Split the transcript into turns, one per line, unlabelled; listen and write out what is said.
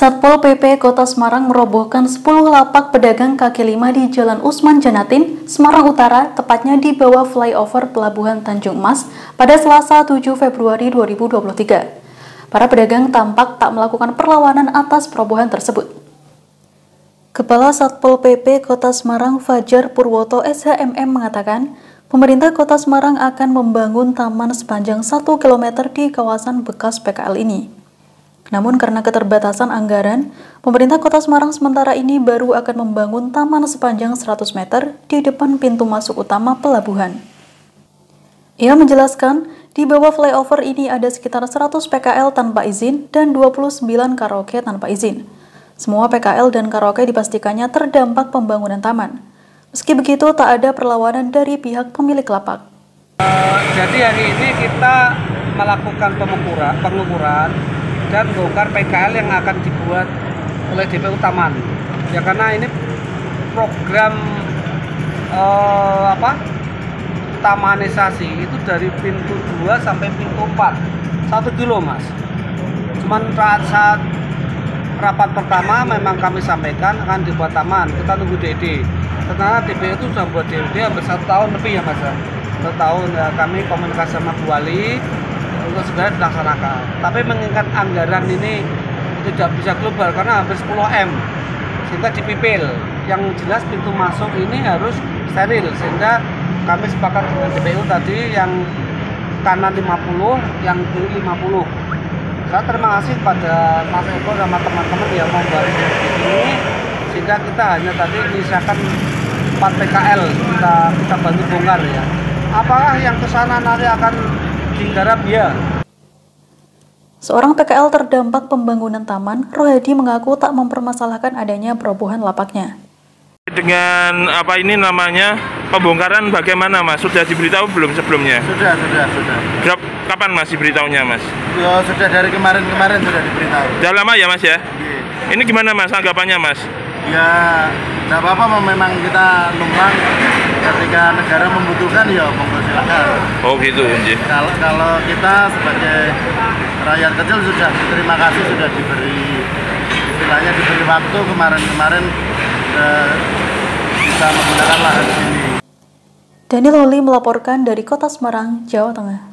Satpol PP Kota Semarang merobohkan 10 lapak pedagang kaki lima di Jalan Usman Janatin, Semarang Utara, tepatnya di bawah flyover Pelabuhan Tanjung Mas pada Selasa 7 Februari 2023. Para pedagang tampak tak melakukan perlawanan atas perobohan tersebut. Kepala Satpol PP Kota Semarang Fajar Purwoto SHMM mengatakan, pemerintah Kota Semarang akan membangun taman sepanjang 1 km di kawasan bekas PKL ini. Namun karena keterbatasan anggaran, pemerintah kota Semarang sementara ini baru akan membangun taman sepanjang 100 meter di depan pintu masuk utama pelabuhan. Ia menjelaskan, di bawah flyover ini ada sekitar 100 PKL tanpa izin dan 29 karaoke tanpa izin. Semua PKL dan karaoke dipastikannya terdampak pembangunan taman. Meski begitu, tak ada perlawanan dari pihak pemilik lapak.
Jadi hari ini kita melakukan pengukuran, pengukuran dan bongkar PKL yang akan dibuat oleh DPU Taman. Ya karena ini program eh, apa? Tamanisasi itu dari pintu 2 sampai pintu 4. Satu kilo, Mas. Cuman saat, saat rapat pertama memang kami sampaikan akan dibuat taman. Kita tunggu DD. Karena DPU itu sudah buat DD hampir satu tahun lebih ya, Mas. Ya. Satu tahun ya, kami komunikasi sama Bu Wali untuk segera dilaksanakan. Tapi mengingat anggaran ini tidak bisa global karena hampir 10 M sehingga dipipil. Yang jelas pintu masuk ini harus steril sehingga kami sepakat dengan DPU tadi yang kanan 50, yang kiri 50. Saya terima kasih pada Mas Eko sama teman-teman yang membantu ini sehingga kita hanya tadi menyisakan 4 PKL kita kita bantu bongkar ya. Apakah yang ke sana nanti akan digarap ya.
Seorang PKL terdampak pembangunan taman, Rohadi mengaku tak mempermasalahkan adanya perobohan lapaknya.
Dengan apa ini namanya pembongkaran bagaimana mas? Sudah diberitahu belum sebelumnya?
Sudah, sudah, sudah.
Berapa, kapan mas diberitahunya mas?
Ya, sudah dari kemarin-kemarin sudah diberitahu.
Sudah lama ya mas ya?
Iya.
Ini gimana mas anggapannya mas?
Ya, tidak apa-apa memang kita numpang ketika negara membutuhkan ya monggo silakan.
Oh gitu, Nji.
Kalau kalau kita sebagai rakyat kecil sudah terima kasih sudah diberi istilahnya diberi waktu kemarin-kemarin uh, bisa menggunakan lahan sini.
Daniel Loli melaporkan dari Kota Semarang, Jawa Tengah.